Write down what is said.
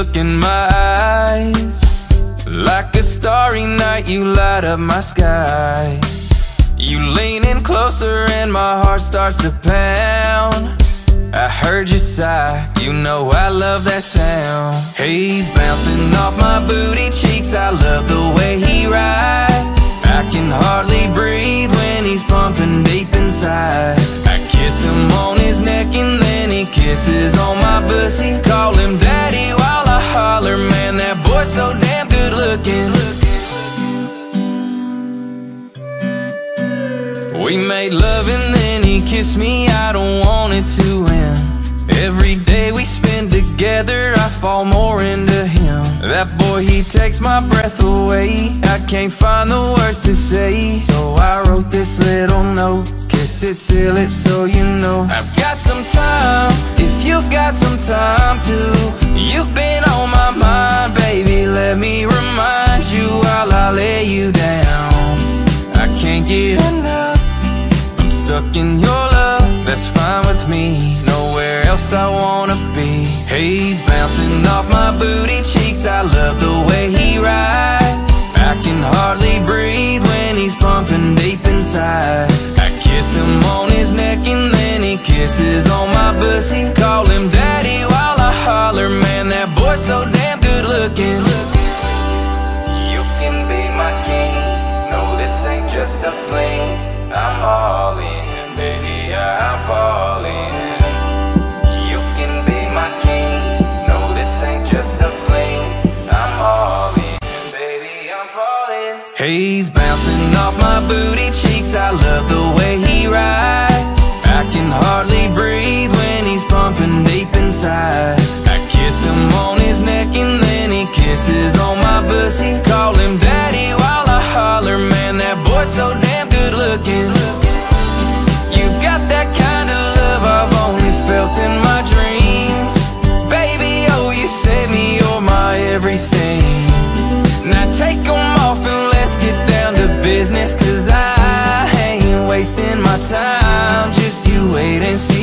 look in my eyes. Like a starry night, you light up my sky. You lean in closer and my heart starts to pound. I heard you sigh, you know I love that sound. He's bouncing off my booty cheeks, I love the way he rides. I can hardly breathe when he's pumping deep inside. I kiss him on his neck and kisses on my pussy. Call him daddy while I holler, man, that boy's so damn good looking. We made love and then he kissed me, I don't want it to end. Every day we spend together, I fall more into him. That boy, he takes my breath away. I can't find the words to say. So I wrote this little note It, seal it, so you know. I've got some time, if you've got some time too You've been on my mind, baby Let me remind you while I lay you down. I can't get enough. I'm stuck in your love, that's fine with me. Nowhere else I wanna be. He's bouncing off my booty cheeks I love the way he rides. I can hardly him on his neck and then he kisses on my pussy. Call him daddy while I holler Man, that boy's so damn good looking. You can be my king. No, this ain't just a fling He's bouncing off my booty cheeks. I love the way he rides. I can hardly breathe when he's pumping deep inside. I kiss him on his neck and then he kisses on my pussy. Call him daddy while I holler Man, that boy's so damn good looking wasting my time, just you wait and see.